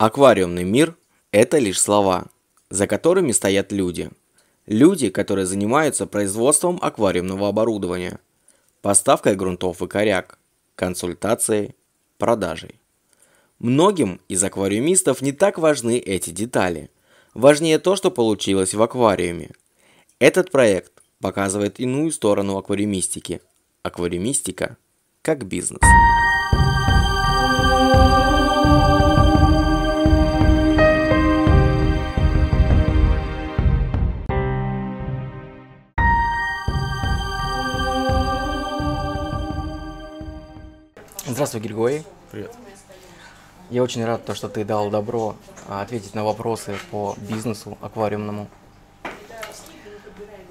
Аквариумный мир – это лишь слова, за которыми стоят люди. Люди, которые занимаются производством аквариумного оборудования, поставкой грунтов и коряк, консультацией, продажей. Многим из аквариумистов не так важны эти детали. Важнее то, что получилось в аквариуме. Этот проект показывает иную сторону аквариумистики. Аквариумистика как бизнес. Здравствуй, Григорий. Привет. Я очень рад, то, что ты дал добро а, ответить на вопросы по бизнесу аквариумному.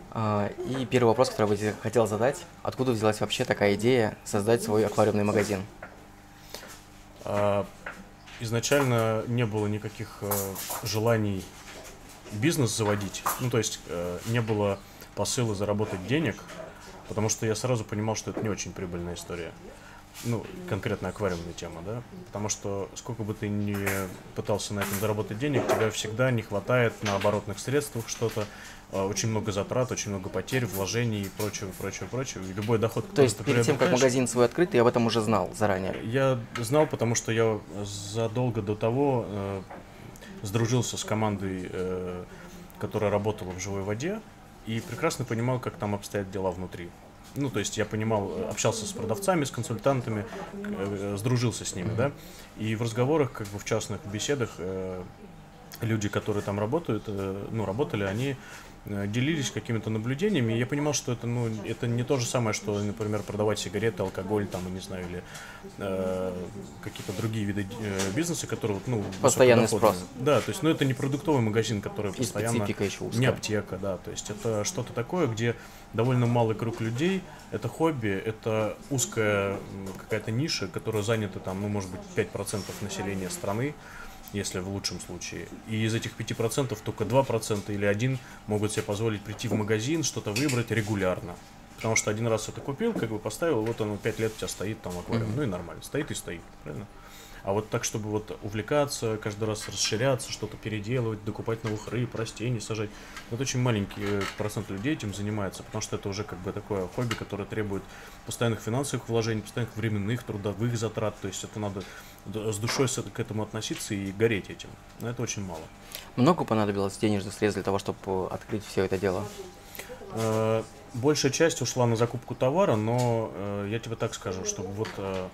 А, И первый вопрос, который я бы хотел задать. Откуда взялась вообще такая идея создать свой аквариумный магазин? А, Изначально не было никаких желаний бизнес заводить. Ну, то есть не было посыла заработать денег, потому что я сразу понимал, что это не очень прибыльная история. Ну, конкретно аквариумная тема, да? Потому что сколько бы ты ни пытался на этом заработать денег, тебя всегда не хватает на оборотных средствах что-то, э, очень много затрат, очень много потерь, вложений и прочего, прочего, прочего. И любой доход, То есть перед тем, как магазин свой открыт, ты об этом уже знал заранее? Я знал, потому что я задолго до того э, сдружился с командой, э, которая работала в живой воде, и прекрасно понимал, как там обстоят дела внутри. Ну, то есть я понимал, э, общался с продавцами, с консультантами, э, сдружился с ними, да, и в разговорах, как бы в частных беседах, э, люди, которые там работают, ну, работали, они делились какими-то наблюдениями, и я понимал, что это, ну, это не то же самое, что, например, продавать сигареты, алкоголь, там, не знаю, или э, какие-то другие виды э, бизнеса, которые, ну, Постоянный спрос. Да, то есть, ну, это не продуктовый магазин, который И постоянно... еще узкая. Не аптека, да, то есть это что-то такое, где довольно малый круг людей, это хобби, это узкая какая-то ниша, которая занята там, ну, может быть, 5% населения страны, если в лучшем случае. И из этих 5% только 2% или 1 могут себе позволить прийти в магазин, что-то выбрать регулярно. Потому что один раз это купил, как бы поставил, вот оно 5 лет у тебя стоит там аквариум, ну и нормально, стоит и стоит, правильно? А вот так, чтобы вот увлекаться, каждый раз расширяться, что-то переделывать, докупать новых рыб, растений сажать, вот очень маленький э, процент людей этим занимается, потому что это уже как бы такое хобби, которое требует постоянных финансовых вложений, постоянных временных, трудовых затрат, то есть это надо с душой к этому относиться и гореть этим. Но это очень мало. Много понадобилось денежных средств для того, чтобы открыть все это дело? Большая часть ушла на закупку товара, но э, я тебе так скажу, чтобы вот э,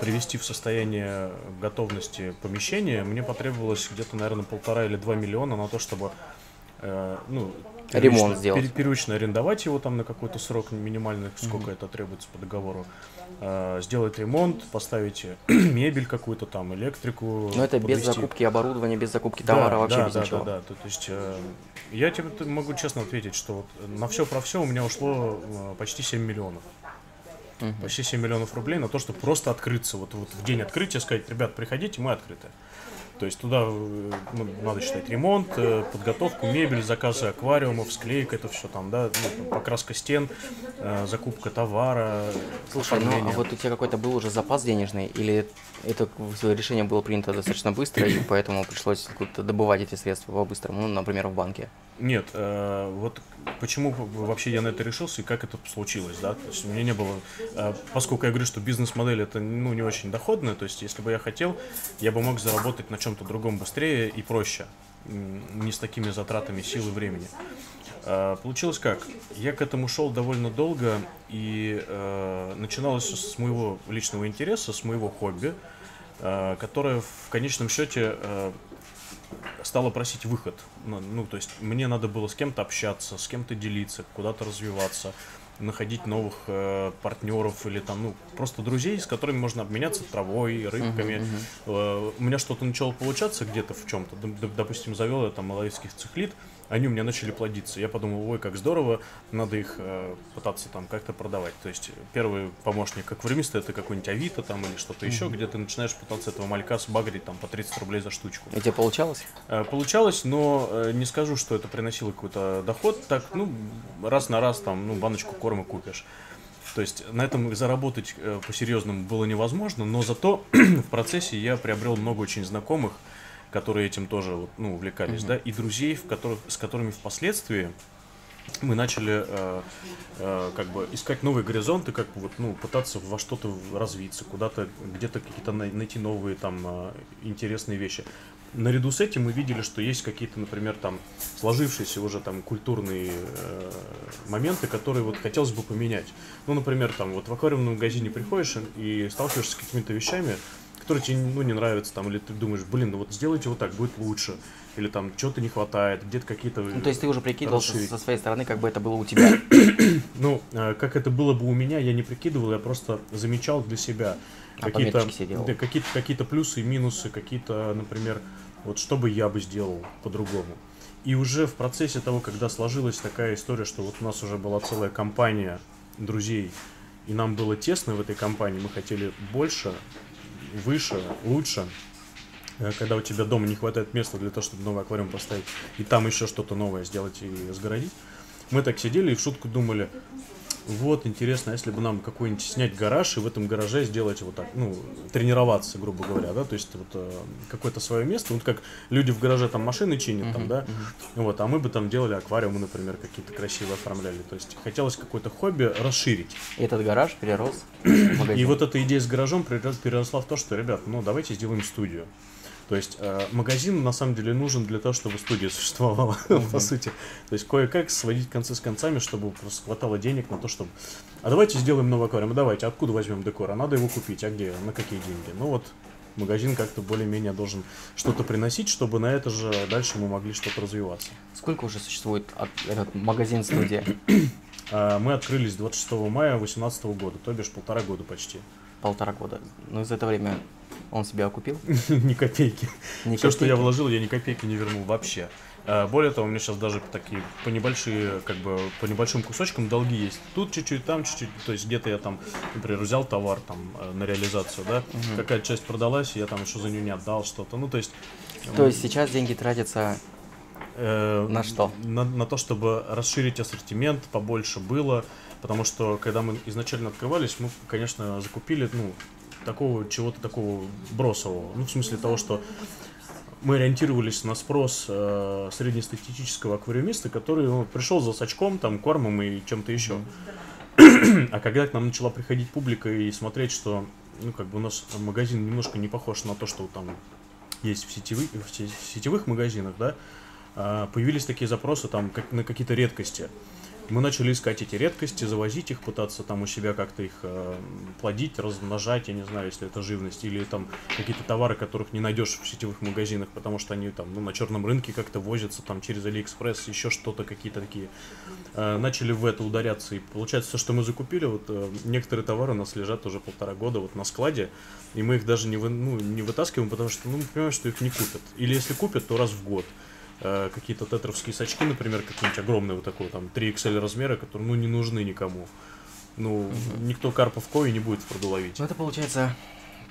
привести в состояние готовности помещения, мне потребовалось где-то, наверное, полтора или два миллиона на то, чтобы э, ну, Ремонт сделать. пер- первично арендовать его там на какой-то срок минимальный, сколько это требуется по договору, э, сделать ремонт, поставить э, мебель какую-то там, электрику. Но это без подвести. закупки оборудования, без закупки товара, Да, вообще да, без да, ничего. Да, да, То, то есть э, я тебе могу честно ответить, что вот на все про все у меня ушло э, почти 7 миллионов. Мгм. Почти 7 миллионов рублей на то, чтобы просто открыться. Вот, вот в день открытия сказать, ребят, приходите, мы открыты. То есть туда э, ну, надо считать ремонт, э, подготовку, мебель, заказы аквариумов, склейка, это все там, да, ну, там, покраска стен, э, закупка товара, Слушай, ну а вот у тебя какой-то был уже запас денежный, или это решение было принято достаточно быстро, и поэтому пришлось добывать эти средства по-быстрому, ну, например, в банке? Нет, э, вот почему вообще я на это решился и как это случилось, да, то есть у меня не было, э, поскольку я говорю, что бизнес-модель это, ну, не очень доходная, то есть если бы я хотел, я бы мог заработать на чем-то другом быстрее и проще, не с такими затратами сил и времени. Э, Получилось как? Я к этому шел довольно долго, и э, начиналось с моего личного интереса, с моего хобби, э, которое в конечном счете э, стала просить выход. Ну, ну, то есть мне надо было с кем-то общаться, с кем-то делиться, куда-то развиваться, находить новых э, партнеров или там, ну, просто друзей, с которыми можно обменяться травой, рыбками. Э, у меня что-то начало получаться где-то в чем-то. Допустим, завел я там малайских цихлит, они у меня начали плодиться. Я подумал, ой, как здорово, надо их э, пытаться там как-то продавать. То есть первый помощник аквариумиста это какой-нибудь Авито там или что-то еще, где ты начинаешь пытаться этого малька сбагрить там по 30 рублей за штучку. У тебя получалось? Э, Получалось, но э, не скажу, что это приносило какой-то доход. Так, ну, раз на раз там, ну, баночку корма купишь. То есть на этом заработать по-серьезному было невозможно, но зато в процессе я приобрел много очень знакомых, которые этим тоже ну, увлекались, Мгм. да, и друзей, в которых, с которыми впоследствии мы начали э, э, как бы искать новые горизонты, как бы вот, ну, пытаться во что-то развиться, куда-то, где-то какие-то най- найти новые там э, интересные вещи. Наряду с этим мы видели, что есть какие-то, например, там сложившиеся уже там культурные э, моменты, которые вот хотелось бы поменять. Ну, например, там вот в аквариумном магазине приходишь и сталкиваешься с какими-то вещами, которые тебе ну, не нравятся, там, или ты думаешь, блин, ну вот сделайте вот так, будет лучше. Или там что-то не хватает, где-то какие-то... Ну, то есть ты уже прикидывал со, расширить. со своей стороны, как бы это было у тебя. Ну, э, как это было бы у меня, я не прикидывал, я просто замечал для себя А какие-то, да, какие-то, какие-то плюсы и минусы, какие-то, например, вот что бы я бы сделал по-другому. И уже в процессе того, когда сложилась такая история, что вот у нас уже была целая компания друзей, и нам было тесно в этой компании, мы хотели больше, выше, лучше, Э, когда у тебя дома не хватает места для того, чтобы новый аквариум поставить, и там еще что-то новое сделать и сгородить. Мы так сидели и в шутку думали, вот, интересно, а если бы нам какой-нибудь снять гараж и в этом гараже сделать вот так, ну, тренироваться, грубо говоря, да, то есть вот э, какое-то свое место, вот как люди в гараже там машины чинят, там, да, вот, а мы бы там делали аквариумы, например, какие-то красивые оформляли, то есть хотелось какое-то хобби расширить. И этот гараж перерос. И вот эта идея с гаражом перерос- переросла в то, что, ребят, ну давайте сделаем студию. То есть э, магазин на самом деле нужен для того, чтобы студия существовала, по сути. То есть кое-как сводить концы с концами, чтобы просто хватало денег на то, чтобы... А давайте сделаем новый аквариум. А давайте, откуда возьмем декор? А надо его купить. А где? На какие деньги? Ну вот, магазин как-то более-менее должен что-то приносить, чтобы на это же дальше мы могли что-то развиваться. Сколько уже существует от- этот магазин-студия? А, Мы открылись 26 мая 2018 года, то бишь полтора года почти. Полтора года. Ну, за это время он себя окупил? Ни копейки. Ни Все, что я вложил, я ни копейки не вернул вообще. А, Более того, у меня сейчас даже такие по небольшие, как бы по небольшим кусочкам долги есть. Тут чуть-чуть, там чуть-чуть. То есть где-то я там, например, взял товар там э, на реализацию, да, какая-то часть продалась, я там еще за нее не отдал что-то. Ну, то есть. То есть сейчас деньги тратятся э, на что? На, на то, чтобы расширить ассортимент, побольше было. Потому что, когда мы изначально открывались, мы, конечно, закупили, ну, такого чего-то такого бросового. Ну, в смысле того, что мы ориентировались на спрос э, среднестатистического аквариумиста, который ну, пришел за сачком, там, кормом и чем-то еще. А когда к нам начала приходить публика и смотреть, что ну, как бы у нас магазин немножко не похож на то, что там есть в, сетевых, в се- сетевых магазинах, да, а, появились такие запросы там как, на какие-то редкости. Мы начали искать эти редкости, завозить их, пытаться там у себя как-то их э, плодить, размножать, я не знаю, если это живность, или там какие-то товары, которых не найдешь в сетевых магазинах, потому что они там ну, на черном рынке как-то ввозятся там через Алиэкспресс, еще что-то, какие-то такие. Э, начали в это ударяться, и получается, все, что мы закупили, вот э, некоторые товары у нас лежат уже полтора года вот на складе, и мы их даже не, вы, ну, не вытаскиваем, потому что ну, мы понимаем, что их не купят. Или если купят, то раз в год. Э, какие-то тетровские сачки, например, какие-нибудь огромные вот такой, там, 3XL размера, которые, ну, не нужны никому. Ну, никто карпов кoi не будет в пруду ловить. Ну, это получается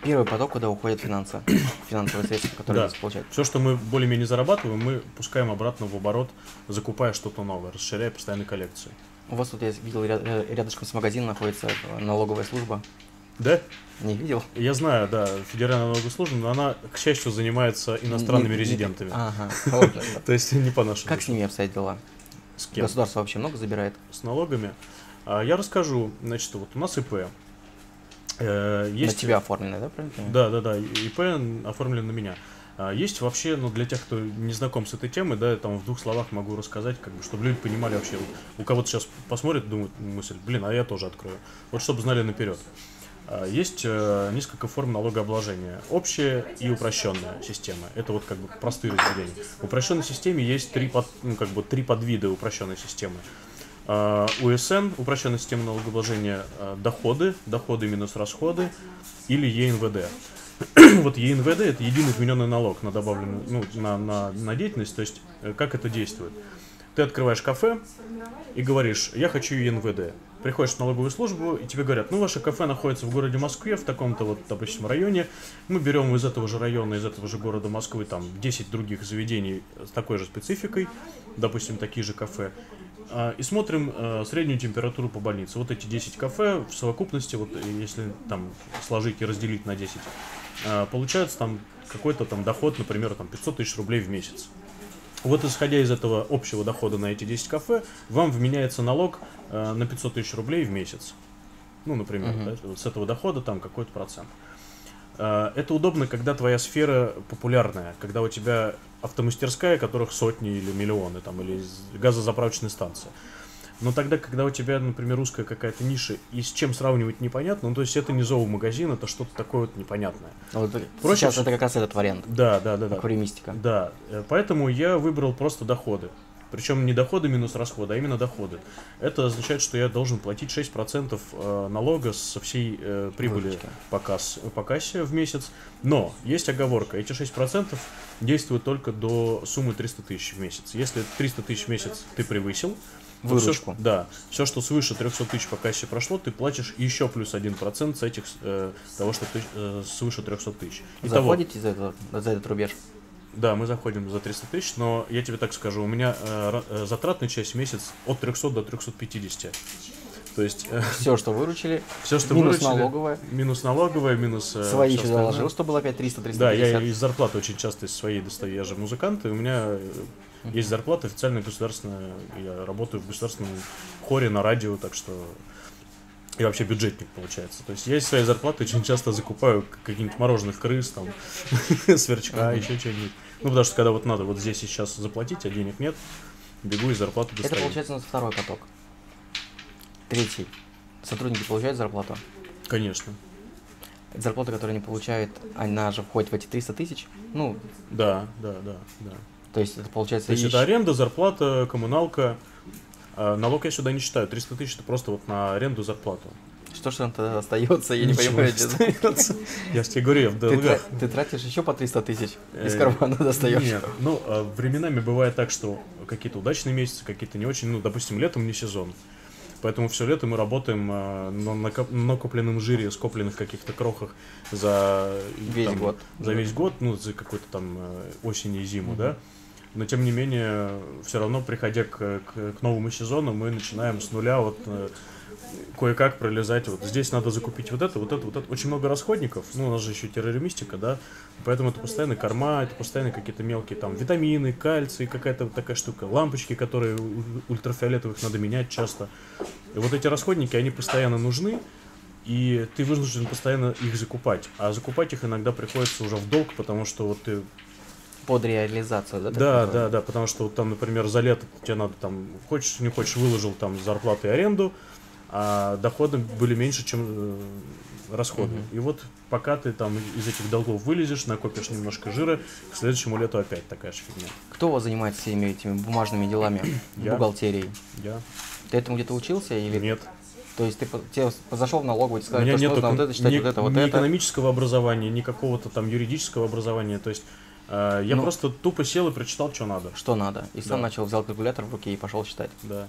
первый поток, куда уходят финансы, финансовые средства, которые Да. здесь получают. Все, что мы более-менее зарабатываем, мы пускаем обратно в оборот, закупая что-то новое, расширяя постоянно коллекцию. У вас тут, я видел, ря- ря- рядышком с магазином находится э, налоговая служба. Да? Не видел? Я знаю, да, Федеральная налоговая служба, но она, к счастью, занимается иностранными Не- не- резидентами. Ага, вот это. То есть не по нашему. Как с ними обстоят дела? С кем? Государство вообще много забирает? С налогами. А, я расскажу. Значит, вот у нас ИП. Э, есть... На тебя оформлены, да, правильно? Да, да, да, ИП оформлен на меня. А, Есть вообще, ну, для тех, кто не знаком с этой темой, да, я там в двух словах могу рассказать, как бы, чтобы люди понимали вообще. У кого-то сейчас посмотрит, думает мысль, блин, а я тоже открою. Вот чтобы знали наперед. А, Есть э, несколько форм налогообложения. Общая и упрощенная система. Это вот как бы простые разделения. В упрощенной системе есть три, под, ну, как бы, три подвида упрощенной системы. А, УСН, упрощенная система налогообложения, доходы, доходы минус расходы, или ЕНВД. вот ЕНВД это единый вмененный налог на добавленную, ну, на, на, на деятельность, то есть э, как это действует. Ты открываешь кафе и говоришь, я хочу ЕНВД. Приходишь в налоговую службу, и тебе говорят, ну, ваше кафе находится в городе Москве, в таком-то вот, допустим, районе. Мы берем из этого же района, из этого же города Москвы, там, 10 других заведений с такой же спецификой, допустим, такие же кафе, а, и смотрим э, среднюю температуру по больнице. Вот эти 10 кафе в совокупности, вот если там сложить и разделить на 10, э, получается там какой-то там доход, например, там 500 тысяч рублей в месяц. Вот исходя из этого общего дохода на эти 10 кафе, вам вменяется налог э, на 500 тысяч рублей в месяц. Ну, например, Мгм. да, вот с этого дохода там какой-то процент. Э, Это удобно, когда твоя сфера популярная, когда у тебя автомастерская, которых сотни или миллионы, там, или газозаправочная станция. Но тогда, когда у тебя, например, русская какая-то ниша, и с чем сравнивать непонятно, ну, то есть это не зоомагазин, это что-то такое вот непонятное. Вот Проще сейчас это как раз этот вариант. Да, да, да, да. Аквариумистика. Да, э, поэтому я выбрал просто доходы. Причем не доходы минус расходы, а именно доходы. Это означает, что я должен платить 6% э, налога со всей э, прибыли по, касс- по кассе в месяц. Но есть оговорка. Эти 6% действуют только до суммы 300 тысяч в месяц. Если 300 тысяч в месяц ты превысил, Выручку. да, все, что свыше 300 тысяч по кассе прошло, ты платишь еще плюс 1% с этих, э, того, что ты э, свыше 300 тысяч. Заходите за, это, за этот рубеж? Да, мы заходим за 300 тысяч, но я тебе так скажу, у меня э, э, затратная часть в месяц от 300 до 350. То есть Все, что выручили, все, что минус выручили, налоговая, минус налоговая, минус э, свои еще остальное. заложил, что было опять 300 350 Да, я из зарплаты очень часто из своей достаю. Я же музыкант, и у меня э, есть зарплата официальная государственная. Я работаю в государственном хоре на радио, так что и вообще бюджетник получается. То есть я из своей зарплаты очень часто закупаю каких-нибудь мороженых крыс, там, сверчка, еще что-нибудь. Ну, потому что когда вот надо вот здесь и сейчас заплатить, а денег нет, бегу и зарплату Это достаю. получается у нас второй поток. Третий. Сотрудники получают зарплату. Конечно. Это зарплата, которую они получают, она же входит в эти 300 тысяч. Ну, Да, да, да, да. то есть это получается... То есть еще- это аренда, зарплата, коммуналка. А налог я сюда не считаю. 300 тысяч это просто вот на аренду, зарплату. Что же там тогда остается, я не Ничего понимаю. не честно. остается. Я же тебе говорю, я в Ты, долгах. ты тратишь еще по 300 тысяч из Э, кармана достаешь. Нет, ну, а, временами бывает так, что какие-то удачные месяцы, какие-то не очень. Ну, допустим, летом не сезон. Поэтому все лето мы работаем на накоп- накопленном жире, скопленных каких-то крохах за Весь там, год. За весь год, ну, за какой-то там э, осень и зиму, Мгм. да. Но тем не менее, все равно, приходя к, к, к новому сезону, мы начинаем с нуля вот э, кое-как пролезать. Вот здесь надо закупить вот это, вот это, вот это. Очень много расходников. Ну, у нас же еще терроримистика, да. Поэтому это постоянно корма, это постоянно какие-то мелкие там витамины, кальций, какая-то вот такая штука. Лампочки, которые ультрафиолетовых надо менять часто. И вот эти расходники, они постоянно нужны. И ты вынужден постоянно их закупать. А закупать их иногда приходится уже в долг, потому что вот ты Под реализацию, да? да, да, да, потому что вот там, например, за лето тебе надо там, хочешь, не хочешь, выложил там зарплату и аренду, а доходы были меньше, чем э, расходы. Мгм. И вот пока ты там из этих долгов вылезешь, накопишь немножко жира, к следующему лету опять такая же фигня. Кто у вас занимается всеми этими бумажными делами, Я. бухгалтерией? Я? Ты этому где-то учился или Нет. То есть ты тебе зашел в налоговую, тебе У сказали, меня что нет нужно вот это считать, вот это, вот ни это. экономического образования, ни какого-то там юридического образования. То есть я Ну. просто тупо сел и прочитал, что надо. Что надо. И сам Да. начал, взял калькулятор в руки и пошел считать. Да.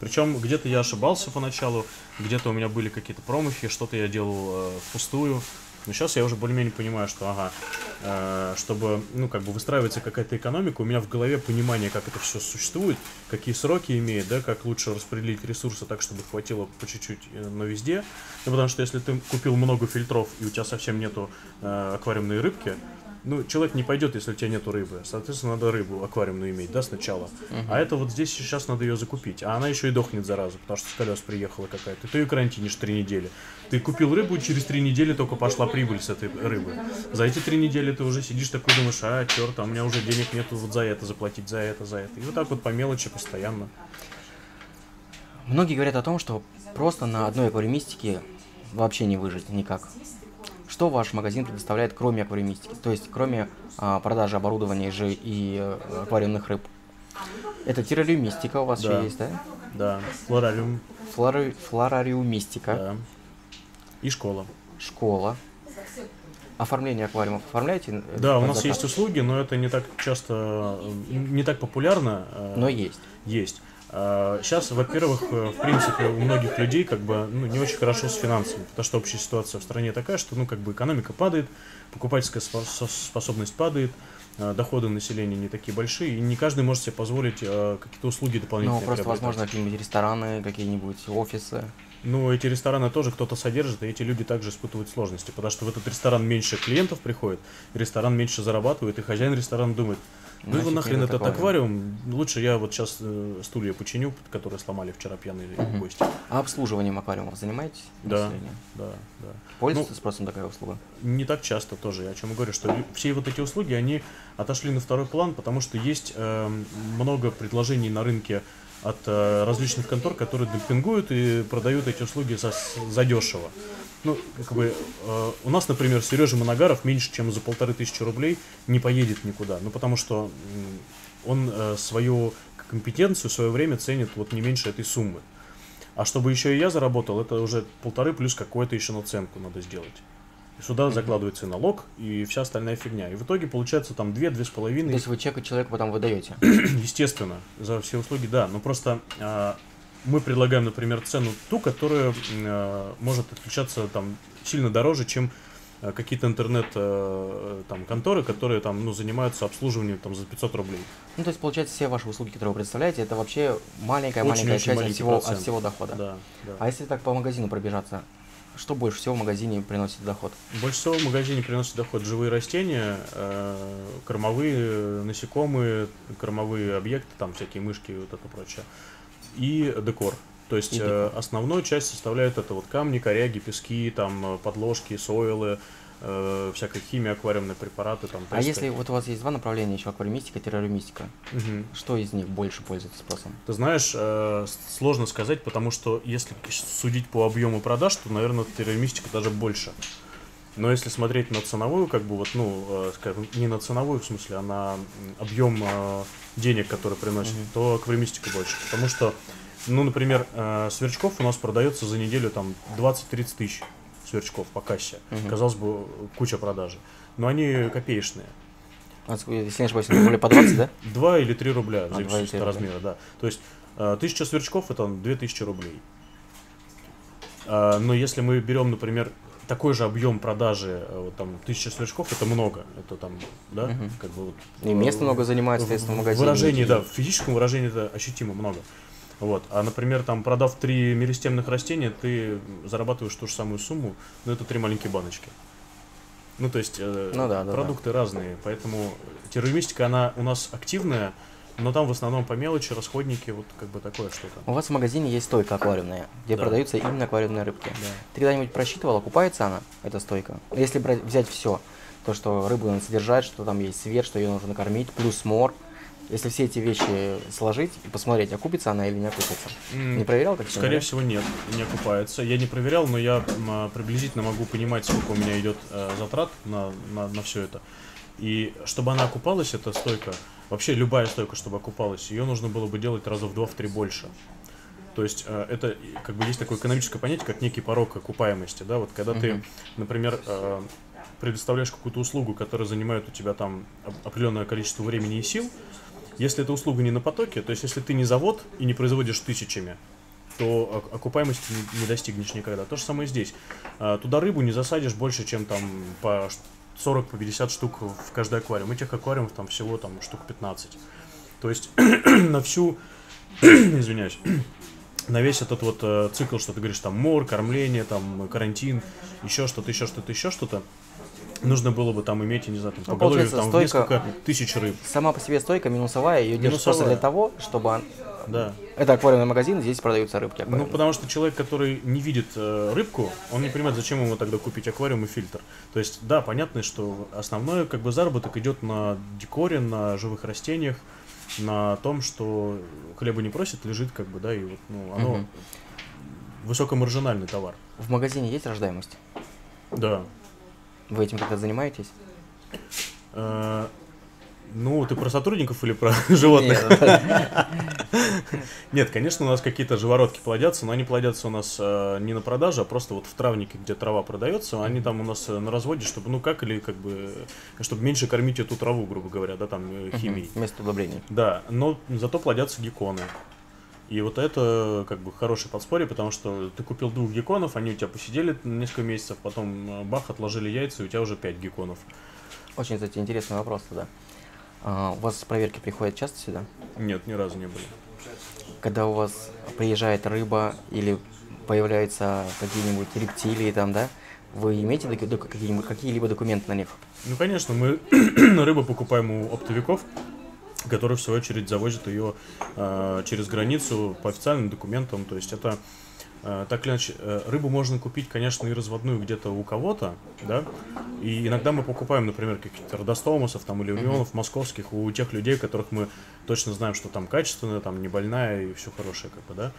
Причем где-то я ошибался поначалу, где-то у меня были какие-то промахи, что-то я делал э, впустую. Но сейчас я уже более-менее понимаю, что ага, э, чтобы, ну, как бы выстраивается какая-то экономика, у меня в голове понимание, как это все существует, какие сроки имеет, да, как лучше распределить ресурсы так, чтобы хватило по чуть-чуть, э, но везде. Ну, потому что если ты купил много фильтров и у тебя совсем нету э, аквариумной рыбки, ну, человек не пойдет, если у тебя нету рыбы. Соответственно, надо рыбу аквариумную иметь, да, сначала. А это вот здесь сейчас надо ее закупить. А она еще и дохнет зараза, потому что с колес приехала какая-то. Ты ее карантинишь три недели. Ты купил рыбу, и через три недели только пошла прибыль с этой рыбы. За эти три недели ты уже сидишь такой, думаешь, а, черт, а у меня уже денег нету вот за это заплатить, за это, за это. И вот так вот по мелочи постоянно. Многие говорят о том, что просто на одной аквариумистике вообще не выжить никак. Что ваш магазин предоставляет, кроме аквариумистики? То есть, кроме а, продажи оборудования же и э, аквариумных рыб. Это террариумистика у вас Да. еще есть, да? Да, флорариум, Флори... Флорариумистика, да. И школа. школа. Оформление аквариумов оформляете? э, Да, у нас заказ? есть услуги, но это не так часто, э, не так популярно. Но есть. Есть. Сейчас, во-первых, э, в принципе, у многих людей как бы ну, не очень хорошо с финансами, потому что общая ситуация в стране такая, что ну как бы экономика падает, покупательская спо- со- способность падает, э, доходы населения не такие большие, и не каждый может себе позволить э, какие-то услуги Ну, дополнительные. просто, приобретать. возможно, какие-нибудь рестораны, какие-нибудь офисы. Ну, эти рестораны тоже кто-то содержит, и эти люди также испытывают сложности, потому что в этот ресторан меньше клиентов приходит, ресторан меньше зарабатывает, и хозяин ресторана думает, ну его нахрен этот этот аквариум, лучше я вот сейчас э, стулья починю, которые сломали вчера пьяные Мгм. гости. А обслуживанием аквариумов занимаетесь? Да. Да, да. Пользуется спросом такая услуга? Не так часто тоже, я о чем говорю, что все вот эти услуги, они отошли на второй план, потому что есть эм, много предложений на рынке от э, различных контор, которые демпингуют и продают эти услуги за, задешево. Ну, как бы, э, у нас, например, Сережа Моногаров меньше, чем за полторы тысячи рублей не поедет никуда. Ну, потому что он э, свою компетенцию, свое время ценит вот не меньше этой суммы. А чтобы еще и я заработал, это уже полторы плюс какую-то еще наценку надо сделать. И сюда закладывается и налог, и вся остальная фигня. И в итоге получается там две-две с То половиной. есть вы чек человеку потом выдаете? Естественно, за все услуги, да. Но просто а, мы предлагаем, например, цену ту, которая а, может отличаться там сильно дороже, чем а, какие-то интернет а, там конторы, которые там ну занимаются обслуживанием там за 500 рублей. Ну, то есть, получается, все ваши услуги, которые вы представляете, это вообще маленькая-маленькая Очень-очень часть от всего, от всего дохода. Да, да. А если так по магазину пробежаться, что больше всего в магазине приносит доход? Больше всего в магазине приносят доход живые растения, э, кормовые э, насекомые, кормовые объекты, там всякие мышки и вот это прочее, и декор. То есть И э, декор. основную часть составляют это вот камни, коряги, пески, там э, подложки, сойлы, э, всякая химия, аквариумные препараты, там А если вот у вас есть два направления, еще аквариумистика, террариумистика, Мгм. что из них больше пользуется спросом? Ты знаешь, э, сложно сказать, потому что если судить по объему продаж, то, наверное, террористика даже больше. Но если смотреть на ценовую, как бы вот, ну, э, скажем, не на ценовую в смысле, а на объем э, денег, который приносит, Мгм. то аквариумистика больше. Потому что, ну, например, э, сверчков у нас продается за неделю там 20-30 тысяч сверчков по кассе. Мгм. Казалось бы, куча продажи. Но они копеечные. А Если не ошибаюсь, более по 20, да? 2 или 3 рубля, в А, зависимости от рубля. размера, да. То есть тысяча сверчков это 2000 рублей. Но если мы берем, например, такой же объем продажи, э, вот там тысяча сверчков, это много. Это там, да, Мгм. как бы вот. И места э, много занимает, соответственно, в магазине. Выражении, да, в физическом выражении это ощутимо много. Вот. А, например, там, продав три меристемных растения, ты зарабатываешь ту же самую сумму, но это три маленькие баночки. Ну, то есть, э, Ну да, да, продукты разные, поэтому террористика, она у нас активная, но там в основном по мелочи, расходники, вот как бы такое что-то. У вас в магазине есть стойка аквариумная, где Да. продаются именно аквариумные рыбки. Да. Ты когда-нибудь просчитывал, окупается она, эта стойка? Если брать, взять все, то, что рыбу надо содержать, что там есть свет, что ее нужно кормить, плюс мор, если все эти вещи сложить и посмотреть, окупится она или не окупится. Не проверял так Скорее да? всего, нет, не окупается. Я не проверял, но я приблизительно могу понимать, сколько у меня идет э, затрат на, на, на все это. И чтобы она окупалась, эта стойка, вообще любая стойка, чтобы окупалась, ее нужно было бы делать раза в два, в три больше. То есть э, это как бы есть такое экономическое понятие, как некий порог окупаемости, да, вот когда ты, например, э, предоставляешь какую-то услугу, которая занимает у тебя там оп- определенное количество времени и сил, если эта услуга не на потоке, то есть если ты не завод и не производишь тысячами, то ок- окупаемости не, не достигнешь никогда. То же самое здесь. А, Туда рыбу не засадишь больше, чем там по 40 по 50 штук в каждый аквариум. Этих аквариумов там всего там штук 15. То есть на всю, извиняюсь, на весь этот вот э, цикл, что ты говоришь, там мор, кормление, там карантин, еще что-то, еще что-то, еще что-то, нужно было бы там иметь, я не знаю, там, Ну, поголовье там стойка- несколько тысяч рыб. Сама по себе стойка минусовая, ее держат просто для того, чтобы... Да. Это аквариумный магазин, здесь продаются рыбки Ну, аквариумные. потому что человек, который не видит э, рыбку, он не понимает, зачем ему тогда купить аквариум и фильтр. То есть, да, понятно, что основной как бы заработок идет на декоре, на живых растениях, на том, что хлеба не просит, лежит как бы, да, и вот, ну, оно Мгм. высокомаржинальный товар. В магазине есть рождаемость? Да. Вы этим как-то занимаетесь? Ну, ты про сотрудников или про животных? Нет, Нет, конечно, у нас какие-то живородки плодятся, но они плодятся у нас э, не на продажу, а просто вот в травнике, где трава продается, они там у нас э, на разводе, чтобы, ну как, или как бы, чтобы меньше кормить эту траву, грубо говоря, да, там, э, химией. Вместо удобрений. Да, но зато плодятся гекконы. И вот это как бы хорошее подспорье, потому что ты купил двух гекконов, они у тебя посидели несколько месяцев, потом бах, отложили яйца, и у тебя уже пять гекконов. Очень, кстати, интересный вопрос тогда. А, у вас проверки приходят часто сюда? Нет, ни разу не были. Когда у вас приезжает рыба или появляются какие-нибудь рептилии там, да? Вы имеете какие-либо документы на них? Ну, конечно, мы рыбу покупаем у оптовиков, которые, в свою очередь, завозят ее э, через границу по официальным документам. То есть это так или иначе, э, рыбу можно купить, конечно, и разводную где-то у кого-то, да, и иногда мы покупаем, например, каких-то родостомусов там или унионов московских у тех людей, которых мы точно знаем, что там качественная, там не больная и все хорошее, как бы, да.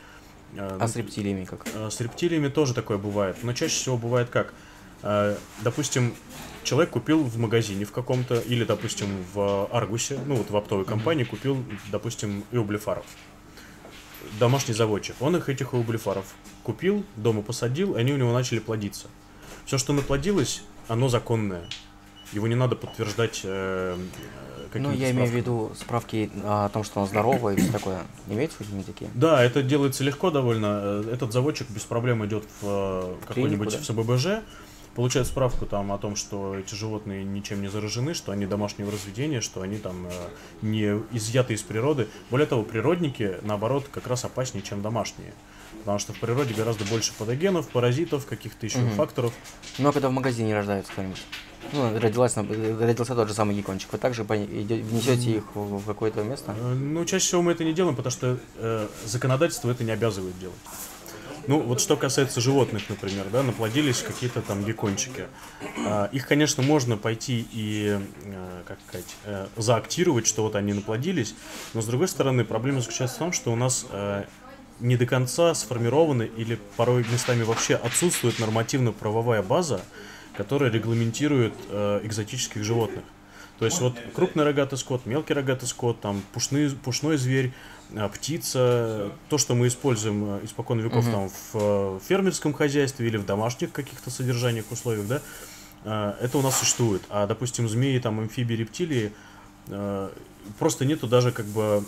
Э, А с рептилиями как? Э, С рептилиями тоже такое бывает, но чаще всего бывает как? Э, Допустим, человек купил в магазине в каком-то, или, допустим, в Аргусе, ну вот в оптовой компании купил, допустим, иублефаров. Домашний заводчик. Он их, этих иублефаров, купил, дома посадил, и они у него начали плодиться. Все, что наплодилось, оно законное. Его не надо подтверждать э, Ну, я имею в справками. виду справки о том, что он здоровый и все такое. Имеете какие-нибудь такие? Да, это делается легко довольно. Э, Этот заводчик без проблем идет в э, какой-нибудь да? в СББЖ, получает справку там о том, что эти животные ничем не заражены, что они домашнего разведения, что они там э, не изъяты из природы. Более того, природники, наоборот, как раз опаснее, чем домашние. Потому что в природе гораздо больше патогенов, паразитов, каких-то еще Мгм. факторов. Ну, а когда в магазине рождается кто-нибудь? Ну, родилась, родился тот же самый геккончик. Вы также внесете их в в какое-то место? Э, Ну, чаще всего мы это не делаем, потому что э, законодательство это не обязывает делать. Ну, вот что касается животных, например, да, наплодились какие-то там геккончики. А, их, конечно, можно пойти и, э, как сказать, э, заактировать, что вот они наплодились, но, с другой стороны, проблема заключается в том, что у нас э, не до конца сформированы или порой местами вообще отсутствует нормативно-правовая база, которая регламентирует экзотических животных. То есть вот крупный рогатый скот, мелкий рогатый скот, там пушный, пушной зверь, а, птица, то, что мы используем э, испокон веков Мгм. там в э, фермерском хозяйстве или в домашних каких-то содержаниях, условиях, да, э, это у нас существует. А, допустим, змеи, там, амфибии, рептилии, э, просто нету даже как бы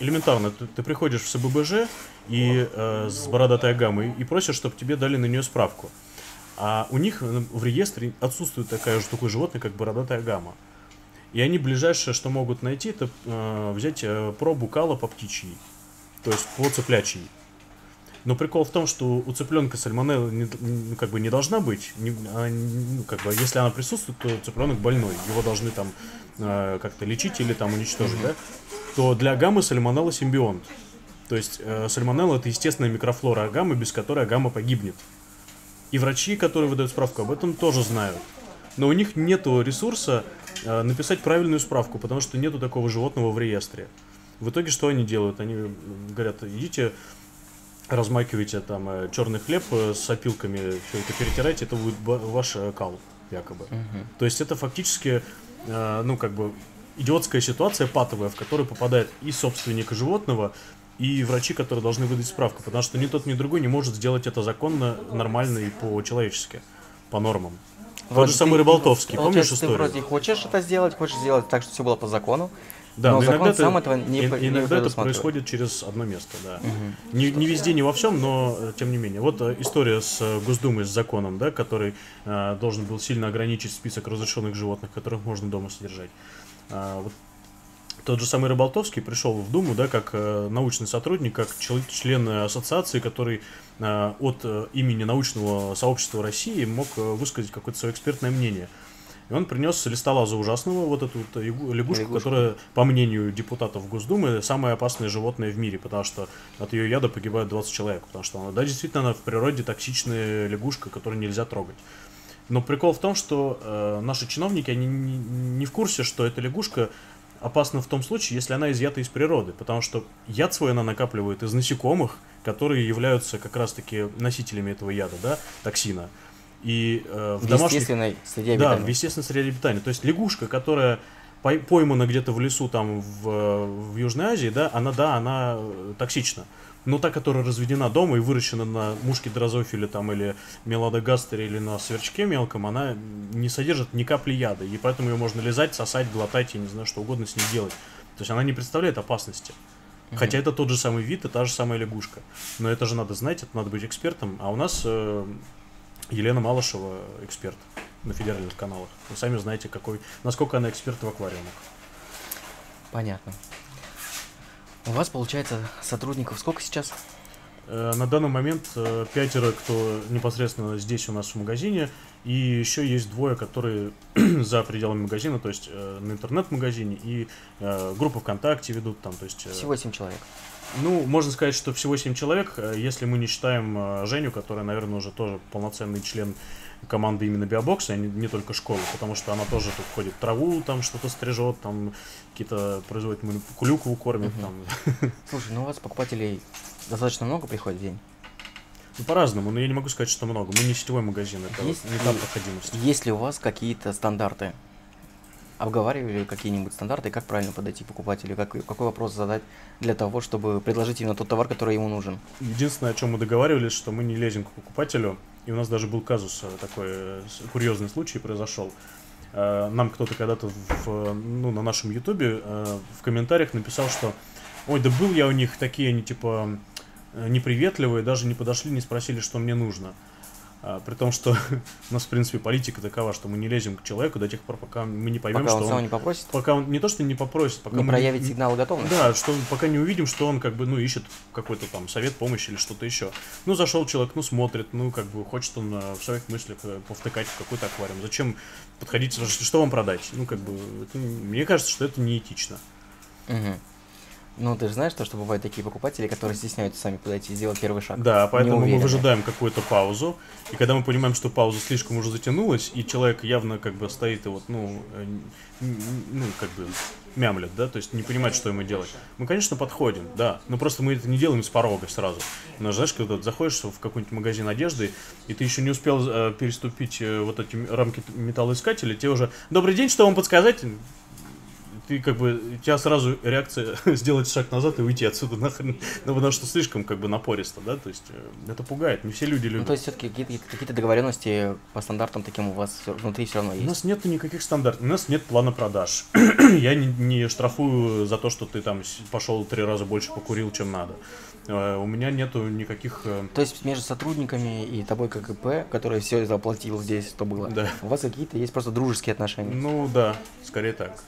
элементарно. Ты, ты приходишь в СББЖ и э, с бородатой агамой и просишь, чтобы тебе дали на нее справку. А у них в реестре отсутствует такая такое животное, как бородатая гамма. И они ближайшее, что могут найти, это э, взять э, пробу кала по птичьей, то есть по цыплячьей. Но прикол в том, что у цыпленка сальмонелла не, ну, как бы не должна быть. Не- не- ну, как бы, если она присутствует, то цыпленок больной. Его должны там э, как-то лечить или там уничтожить, да? То для гаммы сальмонелла симбионт. То есть э, сальмонелла это естественная микрофлора агамы, без которой агама погибнет. И врачи, которые выдают справку, об этом тоже знают. Но у них нету ресурса э, написать правильную справку, потому что нету такого животного в реестре. В итоге что они делают? Они говорят, идите, размакивайте там черный хлеб э, с опилками, все это перетирайте, это будет ваш э, кал, якобы. Мгм. То есть это фактически, э, ну, как бы, идиотская ситуация патовая, в которую попадает и собственник животного, и врачи, которые должны выдать справку, потому что ни тот, ни другой не может сделать это законно, нормально и по-человечески, по нормам. Тот Вроде же самый Рыболтовский, помнишь историю? Ты вроде хочешь это сделать, хочешь сделать так, что все было по закону, Да, но но, закон иногда, это- сам этого не, и- по- не иногда это происходит через одно место, да. Мгм. Не, не везде, не во всем, но э, тем не менее. Вот э, история с э, Госдумой, с законом, да, который э, должен был сильно ограничить список разрешенных животных, которых можно дома содержать. А, вот тот же самый Рыболтовский пришел в Думу, да, как э, научный сотрудник, как чел- член ассоциации, который э, от э, имени научного сообщества России мог э, высказать какое-то свое экспертное мнение. И он принес листолаза ужасного, вот эту вот ягу- лягушку, Лягушку. которая, по мнению депутатов Госдумы, самое опасное животное в мире, потому что от ее яда погибают 20 человек, потому что она, да, действительно, она в природе токсичная лягушка, которую нельзя трогать. Но прикол в том, что э, наши чиновники, они не, не в курсе, что эта лягушка опасна в том случае, если она изъята из природы, потому что яд свой она накапливает из насекомых, которые являются как раз-таки носителями этого яда, да, токсина. И э, в, В домашних естественной среде да, обитания. в естественной среде обитания. То есть лягушка, которая пой- поймана где-то в лесу там в, в Южной Азии, да, она, да, она э, токсична. Но та, которая разведена дома и выращена на мушке дрозофиле там или мелодогастере или на сверчке мелком, она не содержит ни капли яда. И поэтому ее можно лизать, сосать, глотать, я не знаю, что угодно с ней делать. То есть она не представляет опасности. Хотя это тот же самый вид и та же самая лягушка. Но это же надо знать, это надо быть экспертом. А у нас э, Елена Малышева эксперт на федеральных каналах. Вы сами знаете, какой, насколько она эксперт в аквариумах. Понятно. У вас, получается, сотрудников сколько сейчас? э, на данный момент э, пятеро, кто непосредственно здесь у нас в магазине, и еще есть двое, которые за пределами магазина, то есть э, на интернет-магазине, и группу ВКонтакте ведут там, то есть... Всего 7 человек. ну, можно сказать, что всего 7 человек, если мы не считаем Женю, которая, наверное, уже тоже полноценный член команды именно Биобокса, а не, не только школы, потому что она тоже тут ходит траву, там что-то стрижет, там какие-то производит клюкву кормит, Мгм. там. Слушай, ну у вас покупателей достаточно много приходит в день. Ну, по-разному, но я не могу сказать, что много. Мы не сетевой магазин, это Есть вот не та проходимость. Есть ли у вас какие-то стандарты? Обговаривали какие-нибудь стандарты, как правильно подойти к покупателю, как, какой вопрос задать для того, чтобы предложить именно тот товар, который ему нужен? Единственное, о чем мы договаривались, что мы не лезем к покупателю, и у нас даже был казус э, такой, э, курьезный случай произошел. Э, Нам кто-то когда-то в, ну, на нашем ютубе в комментариях написал, что ой, да был я у них, такие они типа неприветливые, даже не подошли, не спросили, что мне нужно. А, При том, что у нас, в принципе, политика такова, что мы не лезем к человеку до тех пор, пока мы не поймем, Пока что он сам он... не попросит, Пока он не то, что не попросит, пока не мы проявит сигналы готовности? да, что пока не увидим, что он как бы, ну, ищет какой-то там совет, помощь или что-то еще. Ну, зашел человек, ну, смотрит, ну, как бы хочет он э, в своих мыслях э, повтыкать в какой-то аквариум. Зачем подходить, что вам продать? Ну, как бы, это не- мне кажется, что это неэтично. Мгм. Ну, ты же знаешь, то, что бывают такие покупатели, которые стесняются сами подойти и сделать первый шаг. Да, поэтому мы выжидаем какую-то паузу, и когда мы понимаем, что пауза слишком уже затянулась, и человек явно как бы стоит и вот, ну, э, ну, как бы мямлет, да, то есть не понимает, что ему делать. Мы, конечно, подходим, да, но просто мы это не делаем с порога сразу. Но знаешь, когда ты заходишь в какой-нибудь магазин одежды, и ты еще не успел э, переступить э, вот эти рамки металлоискателя, тебе уже «Добрый день, что вам подсказать?» Ты как бы, у тебя сразу реакция сделать шаг назад и уйти отсюда нахрен, ну, потому что слишком как бы напористо, да, то есть э, это пугает, не все люди Ну, любят. то есть, все-таки какие-то, какие-то договоренности по стандартам таким у вас внутри все равно У есть. нас нет никаких стандартов, у нас нет плана продаж. Я не, не штрафую за то, что ты там пошел три раза больше покурил, чем надо. Э, У меня нету никаких... э, То есть между сотрудниками и тобой ИП, который все заплатил здесь, что было, Да. у вас какие-то есть просто дружеские отношения. Ну да, скорее так.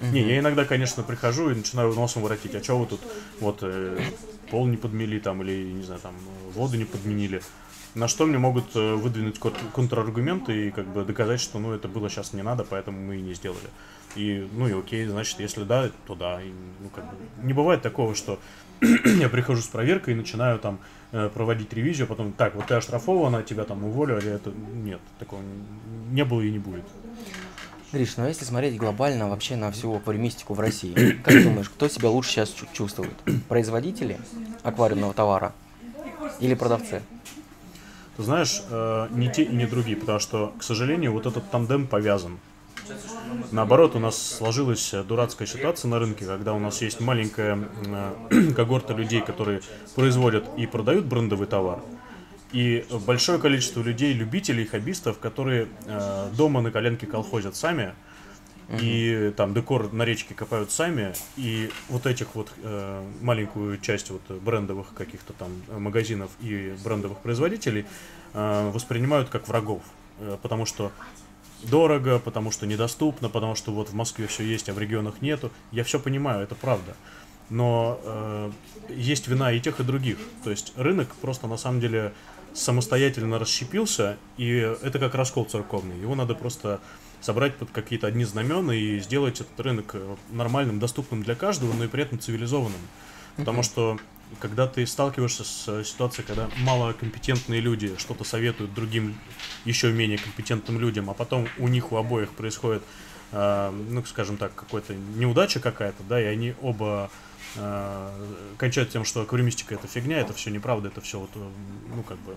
Не, я иногда, конечно, прихожу и начинаю носом воротить. А что вы тут вот э, пол не подмели там или, не знаю, там воду не подменили? На что мне могут э, выдвинуть кон- контраргументы и как бы доказать, что ну это было сейчас не надо, поэтому мы и не сделали. И, ну и окей, значит, если да, то да. И, ну, как бы, не бывает такого, что я прихожу с проверкой и начинаю там э, проводить ревизию, а потом, так, вот ты оштрафована, тебя там уволили, это нет, такого не было и не будет. Гриш, ну если смотреть глобально вообще на всю аквариумистику в России, как думаешь, кто себя лучше сейчас чу- чувствует? Производители аквариумного товара или продавцы? Ты знаешь, э, не те и не другие, потому что, к сожалению, вот этот тандем повязан. Наоборот, у нас сложилась дурацкая ситуация на рынке, когда у нас есть маленькая э, когорта людей, которые производят и продают брендовый товар, и большое количество людей, любителей, хоббистов, которые э, дома на коленке колхозят сами, и там декор на речке копают сами, и вот этих вот э, маленькую часть вот брендовых каких-то там магазинов и брендовых производителей э, воспринимают как врагов, Э, потому что дорого, потому что недоступно, потому что вот в Москве все есть, а в регионах нету. Я все понимаю, это правда. Но э, есть вина и тех, и других. То есть рынок просто на самом деле самостоятельно расщепился, и это как раскол церковный. Его надо просто собрать под какие-то одни знамена и сделать этот рынок э, нормальным, доступным для каждого, но и при этом цивилизованным. Потому что когда ты сталкиваешься с э, ситуацией, когда малокомпетентные люди что-то советуют другим еще менее компетентным людям, а потом у них у обоих происходит, ну, скажем так, какая-то неудача какая-то, да, и они оба э, кончают тем, что аквариумистика это фигня, это все неправда, это все вот, ну, как бы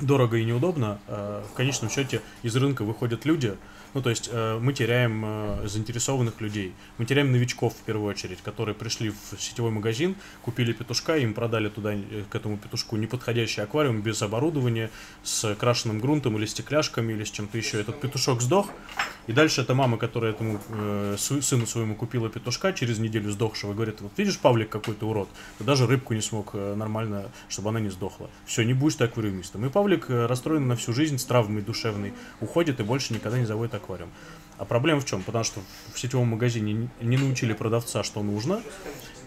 дорого и неудобно, э, в конечном счете из рынка выходят люди, ну, то есть э, мы теряем э, заинтересованных людей, мы теряем новичков в первую очередь, которые пришли в сетевой магазин, купили петушка, им продали туда э, к этому петушку неподходящий аквариум без оборудования, с крашенным грунтом или стекляшками или с чем-то еще. Этот петушок сдох, и дальше эта мама, которая этому э, сы- сыну своему купила петушка через неделю сдохшего, говорит, вот видишь, Павлик какой-то урод, ты даже рыбку не смог э, нормально, чтобы она не сдохла. Все, не будешь ты аквариумистом. И Павлик э, расстроен на всю жизнь, с травмой душевной, уходит и больше никогда не заводит аквариум. А проблема в чем? Потому что в сетевом магазине не- научили продавца, что нужно,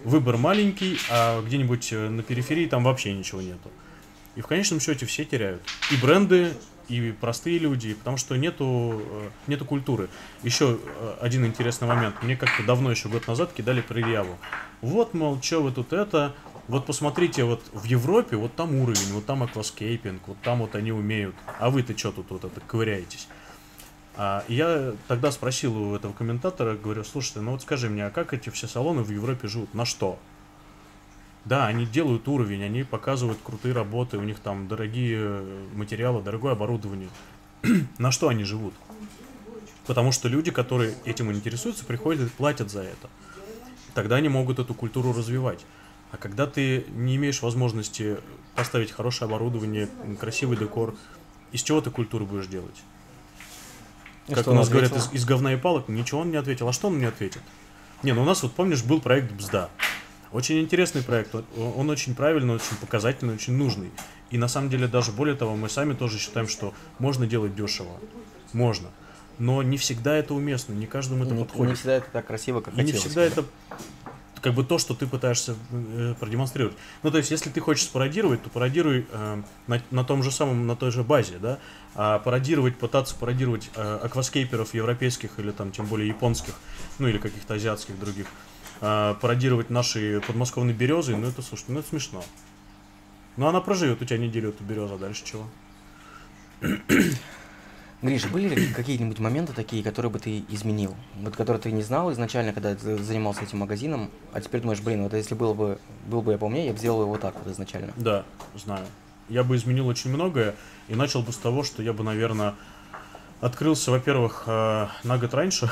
выбор маленький, а где-нибудь э, на периферии там вообще ничего нету. И в конечном счете все теряют. И бренды, и простые люди, потому что нету, э, нету культуры. Еще э, один интересный момент. Мне как-то давно, еще год назад, кидали предъяву. Вот, мол, что вы тут это, вот посмотрите, вот в Европе, вот там уровень, вот там акваскейпинг, вот там вот они умеют, а вы-то что тут вот это ковыряетесь? А я тогда спросил у этого комментатора, говорю, слушайте, ну вот скажи мне, а как эти все салоны в Европе живут? На что? Да, они делают уровень, они показывают крутые работы, у них там дорогие э, материалы, дорогое оборудование. На что они живут? Потому что люди, которые этим интересуются, приходят и платят за это. Тогда они могут эту культуру развивать. А когда ты не имеешь возможности поставить хорошее оборудование, красивый декор, из чего ты культуру будешь делать? И как у нас говорят, из, из говна и палок, ничего он не ответил. А что он мне ответит? Не, ну у нас вот, помнишь, был проект Бзда. Очень интересный проект, он, очень правильный, очень показательный, очень нужный. И на самом деле даже более того, мы сами тоже считаем, что можно делать дешево. Можно. Но не всегда это уместно, не каждому это не, подходит. не всегда это так красиво, как И не всегда бы. это как бы то, что ты пытаешься э, продемонстрировать. Ну, то есть, если ты хочешь спародировать, то пародируй э, на, на том же самом, на той же базе, да. А пародировать, пытаться пародировать э, акваскейперов европейских или там, тем более японских, ну или каких-то азиатских других, э, пародировать наши подмосковные березы, ну это, слушай, ну это смешно. Ну она проживет у тебя неделю, эту береза, а дальше чего? Гриша, были ли какие-нибудь моменты такие, которые бы ты изменил? Вот которые ты не знал изначально, когда ты занимался этим магазином, а теперь думаешь, блин, вот если было бы, был бы я поумнее, я бы сделал его так вот изначально. Да, знаю. Я бы изменил очень многое и начал бы с того, что я бы, наверное, открылся, во-первых, э, на год раньше,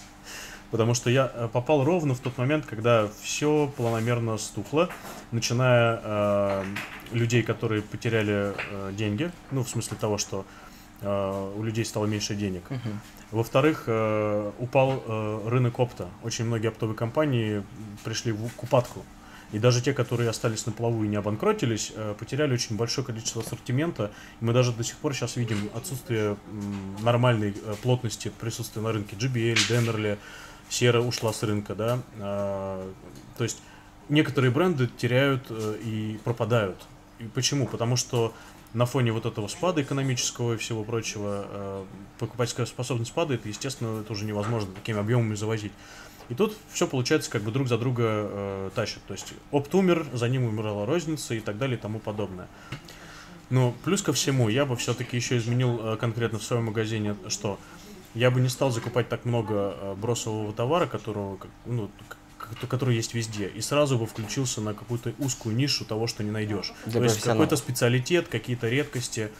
потому что я э, попал ровно в тот момент, когда все планомерно стухло, начиная э, людей, которые потеряли деньги, ну, в смысле того, что у людей стало меньше денег. Мгм. Во-вторых, э, упал э, рынок опта. Очень многие оптовые компании пришли в к упадку. И даже те, которые остались на плаву и не обанкротились, э, потеряли очень большое количество ассортимента. И мы даже до сих пор сейчас видим отсутствие нормальной э, плотности присутствия на рынке. JBL, Dennerle, Сера ушла с рынка, да. А, То есть некоторые бренды теряют э, и пропадают. И почему? Потому что на фоне вот этого спада экономического и всего прочего э, покупательская способность падает, и, естественно, это уже невозможно такими объемами завозить. И тут все получается как бы друг за друга э, тащит. То есть опт умер, за ним умирала розница и так далее и тому подобное. Но плюс ко всему, я бы все-таки еще изменил э, конкретно в своем магазине, что я бы не стал закупать так много э, бросового товара, которого, как- ну, к- к- который есть везде, и сразу бы включился на какую-то узкую нишу того, что не найдешь. Для То есть какой-то специалитет, какие-то редкости.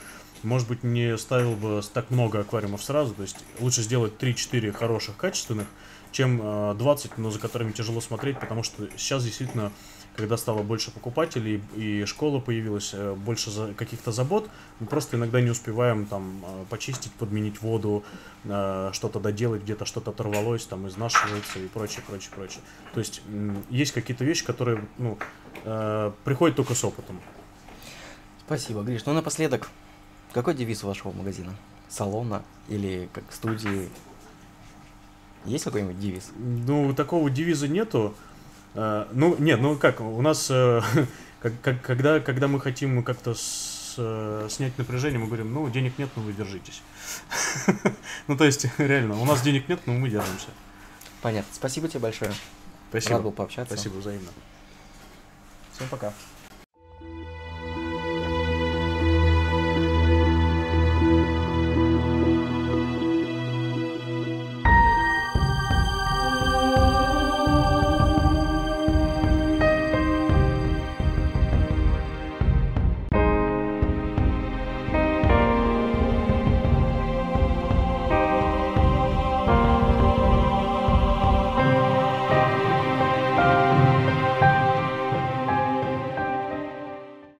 Может быть, не ставил бы так много аквариумов сразу. То есть лучше сделать 3-4 хороших, качественных, чем э, 20, но за которыми тяжело смотреть, потому что сейчас действительно, когда стало больше покупателей и школа появилась, э, больше каких-то забот, мы просто иногда не успеваем там э, почистить, подменить воду, э, что-то доделать, где-то что-то оторвалось, там изнашивается и прочее, прочее, прочее. То есть есть какие-то вещи, которые ну, приходят только с опытом. Спасибо, Гриш. Ну, напоследок, какой девиз у вашего магазина? Салона или как студии? Есть какой-нибудь девиз? Ну, такого девиза нету. Э, ну, нет, ну как, у нас, э, когда, когда мы хотим как-то с- э, снять напряжение, мы говорим, ну, денег нет, но вы держитесь. Ну, то есть, реально, у нас денег нет, но мы держимся. Понятно. Спасибо тебе большое. Спасибо. Рад был пообщаться. Спасибо взаимно. Всем пока.